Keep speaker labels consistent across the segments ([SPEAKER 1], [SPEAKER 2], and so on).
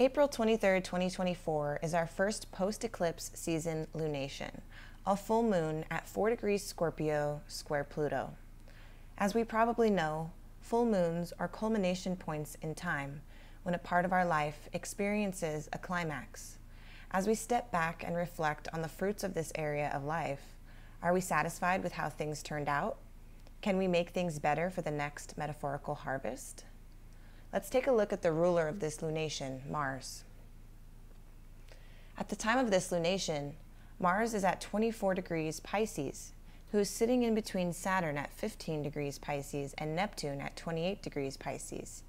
[SPEAKER 1] April 23, 2024 is our first post-eclipse season lunation, a full moon at 4 degrees Scorpio square Pluto. As we probably know, full moons are culmination points in time when a part of our life experiences a climax. As we step back and reflect on the fruits of this area of life, are we satisfied with how things turned out? Can we make things better for the next metaphorical harvest? Let's take a look at the ruler of this lunation, Mars. At the time of this lunation, Mars is at 24 degrees Pisces, who is sitting in between Saturn at 15 degrees Pisces and Neptune at 28 degrees Pisces.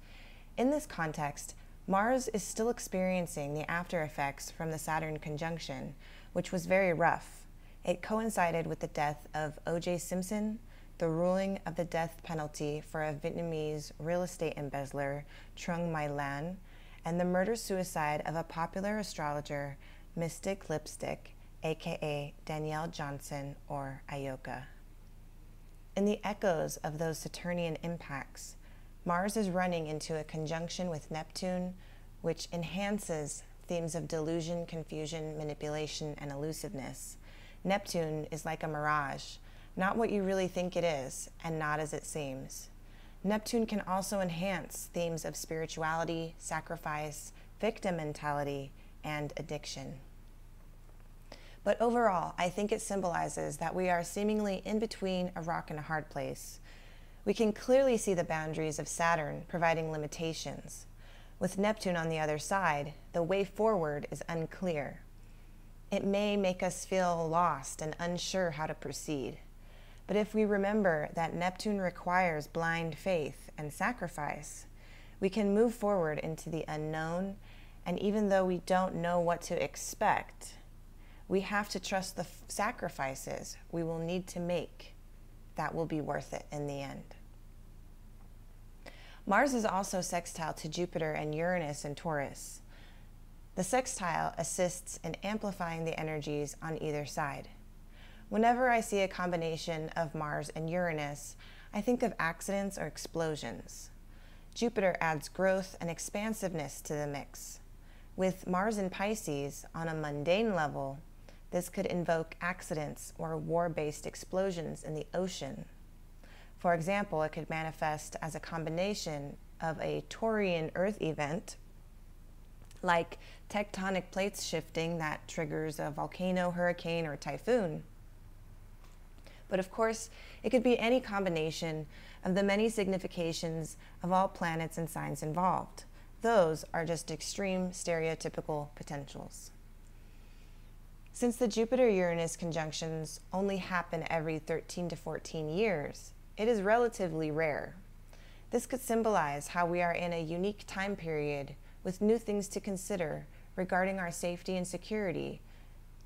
[SPEAKER 1] In this context, Mars is still experiencing the after effects from the Saturn conjunction, which was very rough. It coincided with the death of O.J. Simpson, the ruling of the death penalty for a Vietnamese real estate embezzler, Truong My Lan, and the murder suicide of a popular astrologer, Mystic Lipstick, aka Danielle Johnson or Ayoka. In the echoes of those Saturnian impacts, Mars is running into a conjunction with Neptune, which enhances themes of delusion, confusion, manipulation, and elusiveness. Neptune is like a mirage not what you really think it is, and not as it seems. Neptune can also enhance themes of spirituality, sacrifice, victim mentality, and addiction. But overall, I think it symbolizes that we are seemingly in between a rock and a hard place. We can clearly see the boundaries of Saturn providing limitations. With Neptune on the other side, the way forward is unclear. It may make us feel lost and unsure how to proceed. But if we remember that Neptune requires blind faith and sacrifice, we can move forward into the unknown. And even though we don't know what to expect, we have to trust the sacrifices we will need to make. That will be worth it in the end. Mars is also sextile to Jupiter and Uranus in Taurus. The sextile assists in amplifying the energies on either side. Whenever I see a combination of Mars and Uranus, I think of accidents or explosions. Jupiter adds growth and expansiveness to the mix. With Mars in Pisces, on a mundane level, this could invoke accidents or war based explosions in the ocean. For example, it could manifest as a combination of a Taurian Earth event, like tectonic plates shifting that triggers a volcano, hurricane, or typhoon but of course, it could be any combination of the many significations of all planets and signs involved. Those are just extreme stereotypical potentials. Since the Jupiter Uranus conjunctions only happen every 13 to 14 years, it is relatively rare. This could symbolize how we are in a unique time period with new things to consider regarding our safety and security,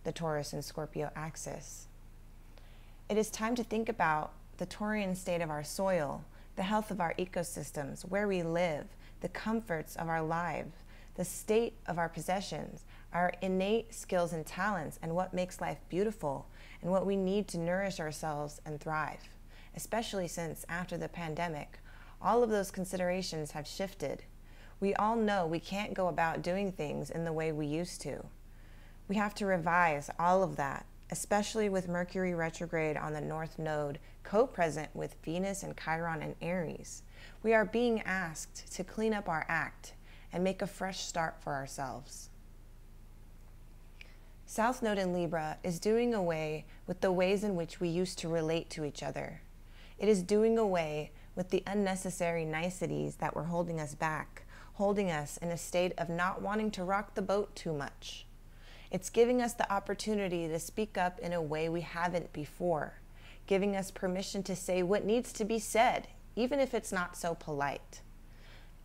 [SPEAKER 1] the Taurus and Scorpio axis. It is time to think about the Taurian state of our soil, the health of our ecosystems, where we live, the comforts of our lives, the state of our possessions, our innate skills and talents, and what makes life beautiful, and what we need to nourish ourselves and thrive. Especially since after the pandemic, all of those considerations have shifted. We all know we can't go about doing things in the way we used to. We have to revise all of that especially with Mercury retrograde on the North Node, co present with Venus and Chiron and Aries. We are being asked to clean up our act and make a fresh start for ourselves. South Node in Libra is doing away with the ways in which we used to relate to each other. It is doing away with the unnecessary niceties that were holding us back, holding us in a state of not wanting to rock the boat too much. It's giving us the opportunity to speak up in a way we haven't before, giving us permission to say what needs to be said, even if it's not so polite.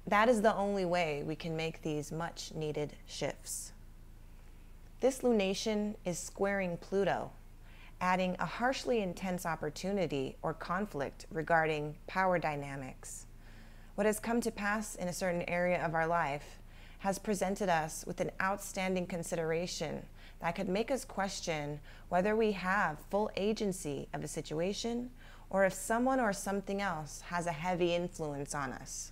[SPEAKER 1] That is the only way we can make these much needed shifts. This lunation is squaring Pluto, adding a harshly intense opportunity or conflict regarding power dynamics. What has come to pass in a certain area of our life has presented us with an outstanding consideration that could make us question whether we have full agency of a situation or if someone or something else has a heavy influence on us.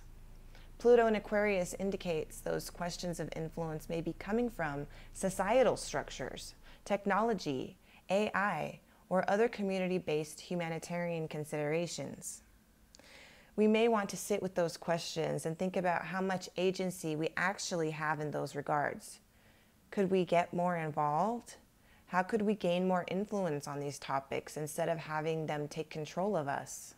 [SPEAKER 1] Pluto in Aquarius indicates those questions of influence may be coming from societal structures, technology, AI, or other community based humanitarian considerations. We may want to sit with those questions and think about how much agency we actually have in those regards. Could we get more involved? How could we gain more influence on these topics instead of having them take control of us?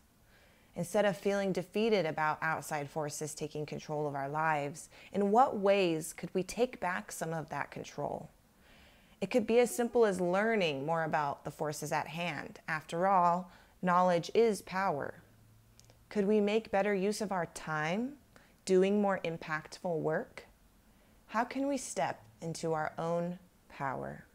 [SPEAKER 1] Instead of feeling defeated about outside forces taking control of our lives, in what ways could we take back some of that control? It could be as simple as learning more about the forces at hand. After all, knowledge is power. Could we make better use of our time doing more impactful work? How can we step into our own power?